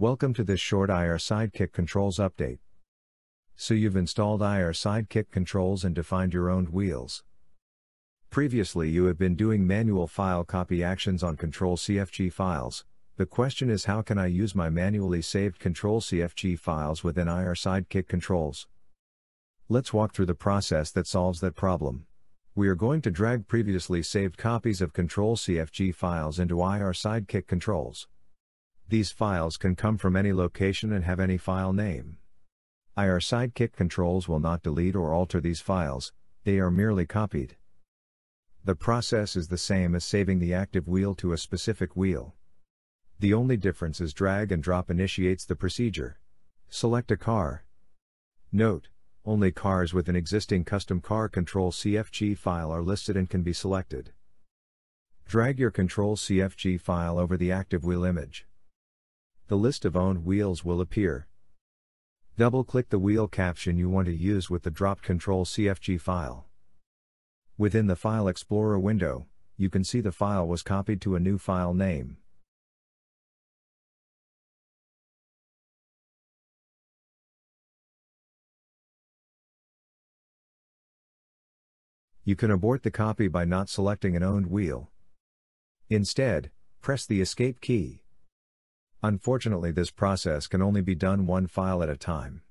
Welcome to this short IR Sidekick controls update. So you've installed IR Sidekick controls and defined your own wheels. Previously you have been doing manual file copy actions on control CFG files. The question is how can I use my manually saved control CFG files within IR Sidekick controls? Let's walk through the process that solves that problem. We are going to drag previously saved copies of control CFG files into IR Sidekick controls. These files can come from any location and have any file name. IR Sidekick controls will not delete or alter these files, they are merely copied. The process is the same as saving the active wheel to a specific wheel. The only difference is drag and drop initiates the procedure. Select a car. Note, only cars with an existing custom car control CFG file are listed and can be selected. Drag your control CFG file over the active wheel image the list of owned wheels will appear. Double-click the wheel caption you want to use with the dropped Control CFG file. Within the File Explorer window, you can see the file was copied to a new file name. You can abort the copy by not selecting an owned wheel. Instead, press the Escape key. Unfortunately this process can only be done one file at a time.